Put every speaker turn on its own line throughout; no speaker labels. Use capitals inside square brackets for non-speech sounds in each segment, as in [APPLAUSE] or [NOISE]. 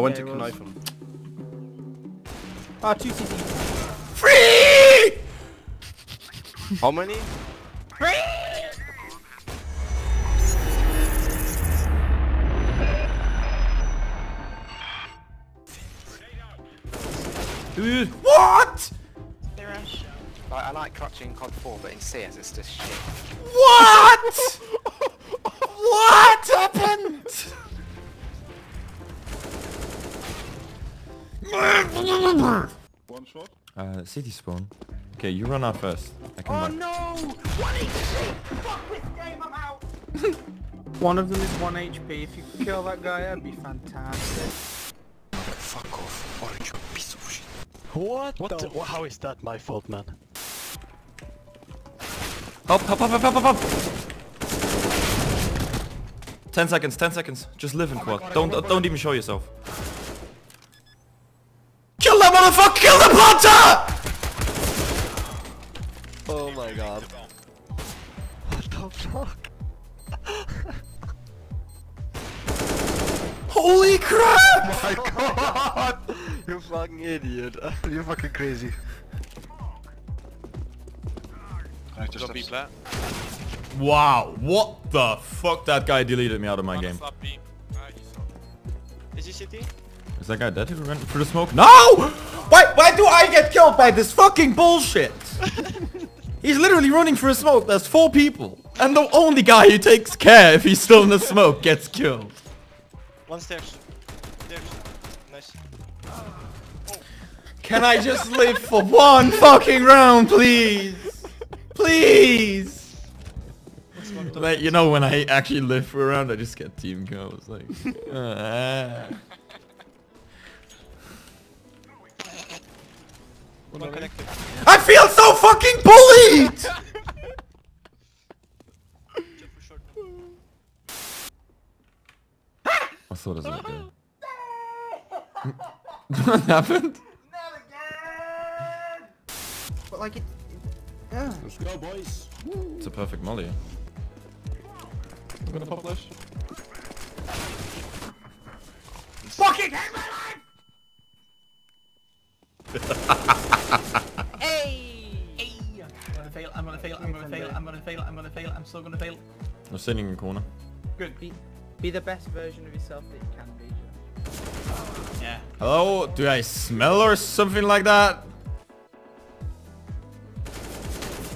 I went
Yeah,
to
it
knife him.
Ah, two CT.
Free!
How many?
Dude, [LAUGHS] what?
I, I like clutching COD 4, but in CS it's just shit.
What? what [LAUGHS]
One shot.
Uh, CT spawn. Okay, you run out first. I can
Oh
run.
no! 1 HP! Fuck this game, I'm out! [LAUGHS]
One of them is 1 HP. If you could kill that guy, that'd be fantastic.
Fuck off, orange, you piece of shit.
What? What? The, wha- how is that my fault, man?
Help, help, help, help, help, help, help! 10 seconds, 10 seconds. Just live in quad. Don't don't even show yourself. Kill that motherfucker! Kill the planter!
Oh my god. What the fuck?
Holy crap! [LAUGHS]
my god! you fucking idiot. [LAUGHS] You're fucking crazy.
Don't be flat.
Wow, what the fuck? That guy deleted me out of my game.
Slap B. Ah. Is he CT?
Is that guy dead who ran through the smoke? No! Why, why do I get killed by this fucking bullshit? [LAUGHS] He's literally running through a smoke. There's four people. And the only guy who takes care if he's still in the smoke gets killed.
One stairs. Stairs. Nice. [GASPS]
Can I just live for one fucking round, please? Please! Like, you know, when I actually live for a round, I just get team kills. Like, [LAUGHS] uh,
One connected.
I feel so fucking bullied! [LAUGHS]
Jump for short.
I thought it was okay. what happened?
But like it... Yeah.
Let's go, boys.
It's a perfect molly.
I'm gonna pop flash.
Fucking hate my life! [LAUGHS]
Hey! I'm gonna fail, I'm gonna fail, I'm gonna fail, I'm gonna fail, I'm gonna fail, I'm still gonna fail.
They're sitting in the corner.
Good. Be, be the best version of yourself that you can be. Yeah.
Hello? Do I smell or something like that?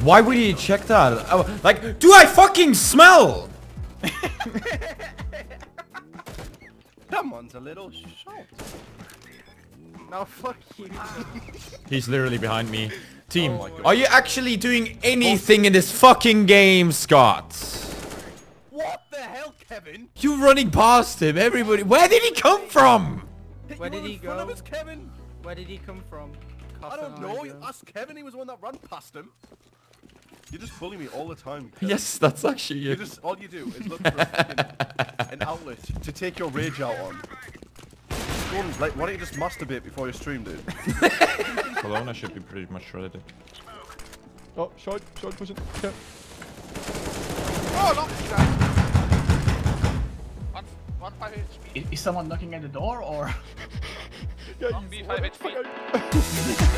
Why would he check that? Oh, like, do I fucking smell? [LAUGHS]
That one's a little short.
No, fuck you.
He's literally behind me. Team,
Oh
are you actually doing anything in this fucking game, Scott?
What the hell, Kevin?
You're running past him, everybody. Where did he come from?
Where did he
front of
go?
us, Kevin?
Where did he come from?
I don't know.
Eye
You
Joe.
ask Kevin. He was the one that ran past him. You're just bully me all the time. Kevin.
Yes, that's actually
You
you.
just all you do is look for an outlet to take your rage out on. Go like, why don't you just masturbate before you stream, dude? [LAUGHS]
Cologne, I should be pretty much ready.
Oh, short, short pushing. Okay.
Oh, no! He died. One, one 5 HP.
Is, is someone knocking at the door or? [LAUGHS]
One B 5 HP.